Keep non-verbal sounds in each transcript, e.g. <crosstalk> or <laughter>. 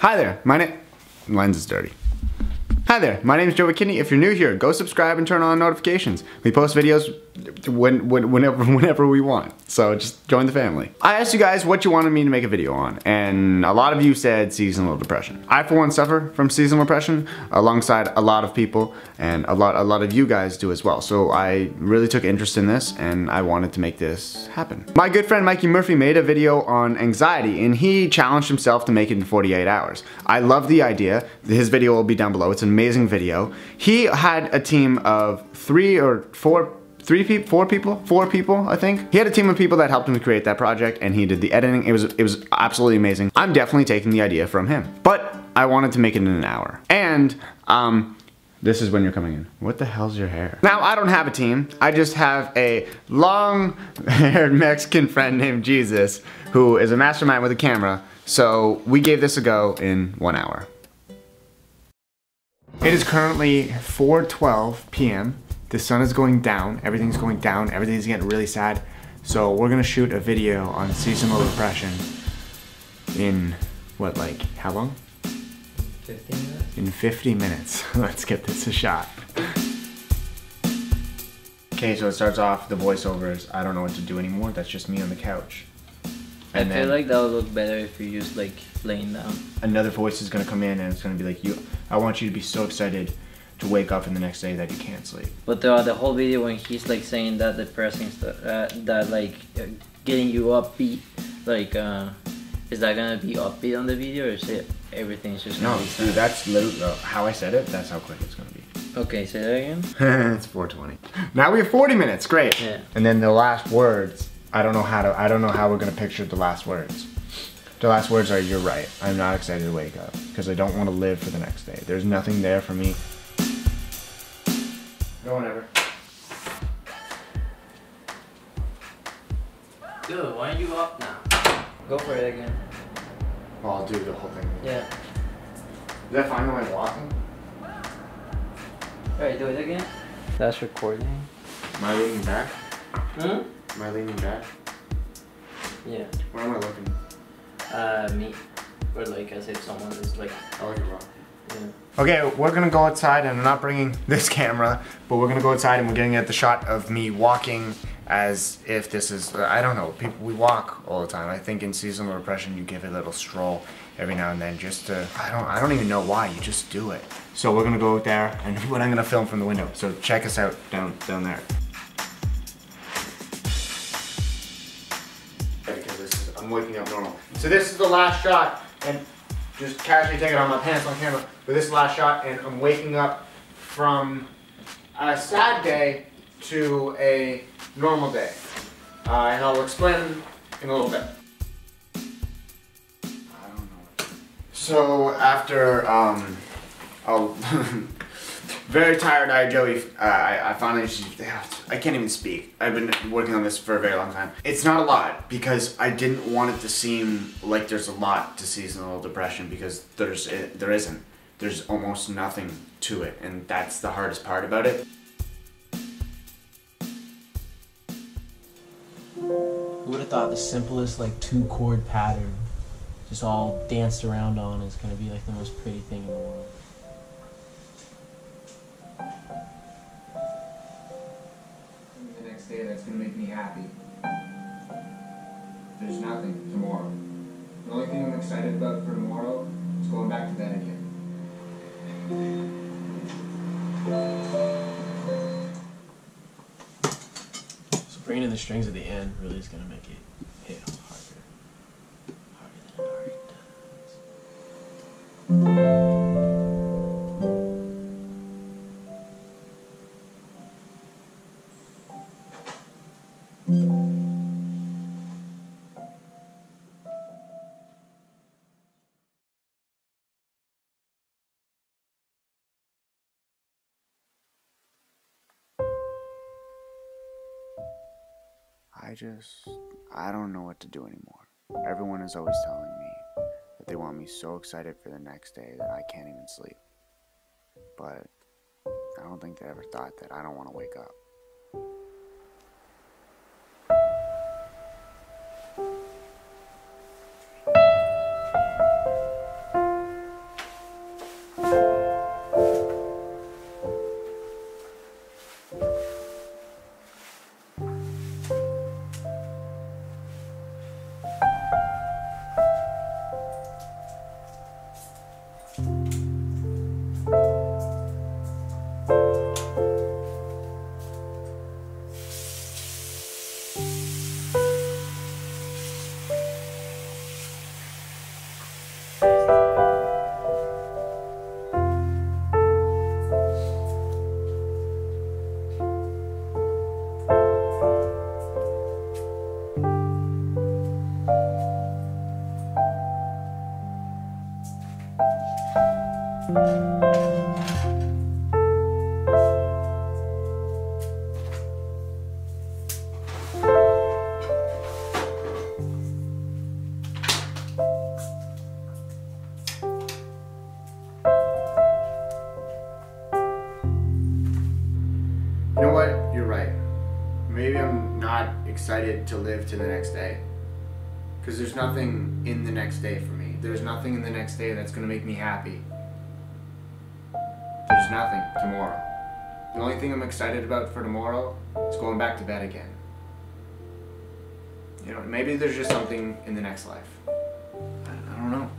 Hi there, my name, lens is dirty. Hi there, my name is Joey Kidney. If you're new here, go subscribe and turn on notifications. We post videos when, when, whenever, <laughs> whenever we want. So just join the family. I asked you guys what you wanted me to make a video on, and a lot of you said seasonal depression. I, for one, suffer from seasonal depression alongside a lot of people, and a lot, a lot of you guys do as well. So I really took interest in this, and I wanted to make this happen. My good friend Mikey Murphy made a video on anxiety, and he challenged himself to make it in 48 hours. I love the idea. His video will be down below. It's an amazing video. He had a team of three or four three people, four people, four people, I think. He had a team of people that helped him to create that project and he did the editing. It was, it was absolutely amazing. I'm definitely taking the idea from him, but I wanted to make it in an hour. And, um, this is when you're coming in. What the hell's your hair? Now, I don't have a team. I just have a long-haired <laughs> Mexican friend named Jesus who is a mastermind with a camera. So we gave this a go in one hour. It is currently 4.12 p.m. The sun is going down, everything's going down, everything's getting really sad. So we're gonna shoot a video on seasonal depression in, what, like, how long? 50 minutes? In 50 minutes. <laughs> Let's get this a shot. Okay, so it starts off, the voiceovers, I don't know what to do anymore, that's just me on the couch. I feel like that would look better if you just like laying down. Another voice is gonna come in and it's gonna be like, you. I want you to be so excited to wake up in the next day that you can't sleep. But throughout the whole video, when he's like saying that depressing stuff, uh, that like uh, getting you upbeat, like, uh, is that gonna be upbeat on the video or is it everything's just gonna No, dude, that's literally uh, how I said it. That's how quick it's gonna be. Okay, say that again. <laughs> it's 420. Now we have 40 minutes. Great. Yeah. And then the last words. I don't know how to. I don't know how we're gonna picture the last words. The last words are, "You're right. I'm not excited to wake up because I don't want to live for the next day. There's nothing there for me." Go whenever. Dude, why aren't you up now? Go for it again. Oh, I'll do the whole thing. Yeah. Is that fine when I'm walking? Alright, do it again. That's recording. Am I leaning back? Hmm? Am I leaning back? Yeah. Where am I looking? Uh, me. Or like as if someone is like, Oh, you're wrong. yeah. Okay, we're gonna go outside, and I'm not bringing <laughs> this camera, but we're gonna go outside and we're getting at the shot of me walking as if this is, I don't know, people, we walk all the time. I think in seasonal depression, you give a little stroll every now and then just to, I don't, I don't even know why, you just do it. So we're gonna go out there, and <laughs> what I'm gonna film from the window. So check us out down, down there. This is, I'm waking up normal. So this is the last shot, and just casually taking on my pants on camera. for this last shot, and I'm waking up from a sad day to a normal day. Uh, and I'll explain in a little bit. So after um, <laughs> a <laughs> very tired eyed Joey, uh, I, I finally just, I can't even speak. I've been working on this for a very long time. It's not a lot because I didn't want it to seem like there's a lot to seasonal depression because there's it, there isn't. There's almost nothing to it, and that's the hardest part about it. Who would have thought the simplest like two chord pattern, just all danced around on, is gonna be like the most pretty thing in the world. There's nothing tomorrow. The only thing I'm excited about for tomorrow is going back to bed again. So bringing in the strings at the end really is gonna make it hit I just, I don't know what to do anymore. Everyone is always telling me that they want me so excited for the next day that I can't even sleep. But I don't think they ever thought that I don't want to wake up. You know what? You're right. Maybe I'm not excited to live to the next day. Because there's nothing in the next day for me. There's nothing in the next day that's going to make me happy. Nothing tomorrow. The only thing I'm excited about for tomorrow is going back to bed again. You know, maybe there's just something in the next life. I, I don't know.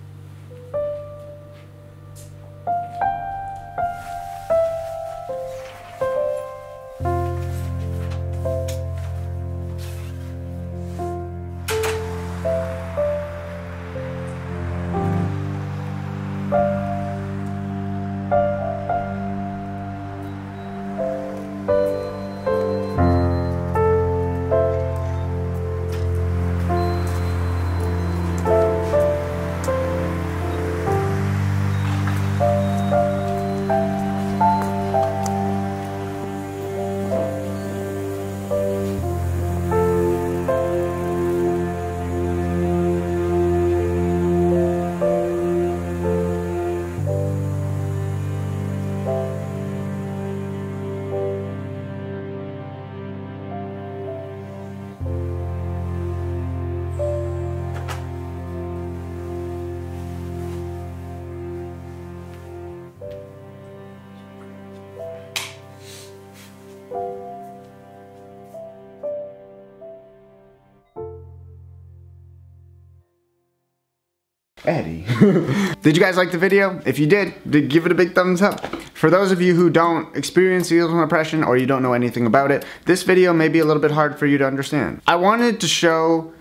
Eddie. <laughs> did you guys like the video? If you did, did give it a big thumbs up. For those of you who don't experience seasonal depression or you don't know anything about it, this video may be a little bit hard for you to understand. I wanted to show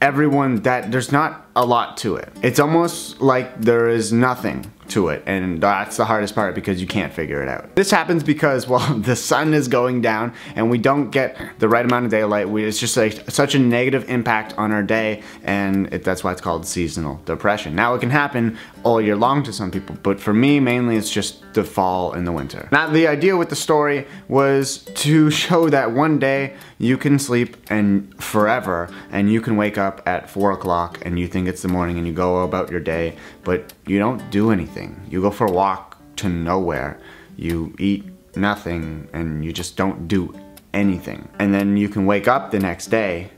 everyone that there's not a lot to it. It's almost like there is nothing to it and that's the hardest part because you can't figure it out. This happens because <laughs> well the sun is going down and we don't get the right amount of daylight. We, it's just like such a negative impact on our day and it, that's why it's called seasonal depression. Now it can happen all year long to some people but for me mainly it's just the fall and the winter. Now the idea with the story was to <laughs> show that one day you can sleep and forever and you can wake up at 4 o'clock and you think it's the morning and you go about your day but you don't do anything. You go for a walk to nowhere. You eat nothing and you just don't do anything. And then you can wake up the next day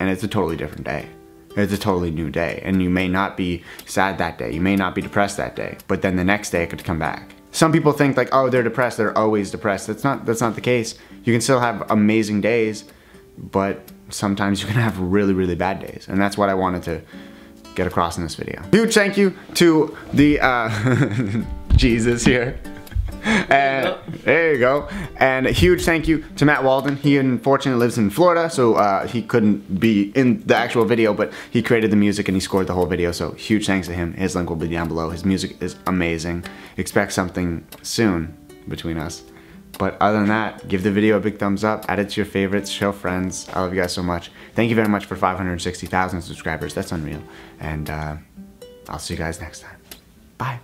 and it's a totally different day. It's a totally new day. And you may not be sad that day. You may not be depressed that day. But then the next day it could come back. Some people think like, oh, they're depressed. They're always depressed. That's not, that's not the case. You can still have amazing days, but sometimes you can have really, really bad days. And that's what I wanted to get across in this video. Huge thank you to the uh, <laughs> Jesus here. And there you go. And a huge thank you to Matt Walden. He unfortunately lives in Florida, so uh, he couldn't be in the actual video, but he created the music and he scored the whole video. So huge thanks to him. His link will be down below. His music is amazing. Expect something soon between us. But other than that, give the video a big thumbs up, add it to your favorites, show friends. I love you guys so much. Thank you very much for 560,000 subscribers. That's unreal. And uh, I'll see you guys next time. Bye.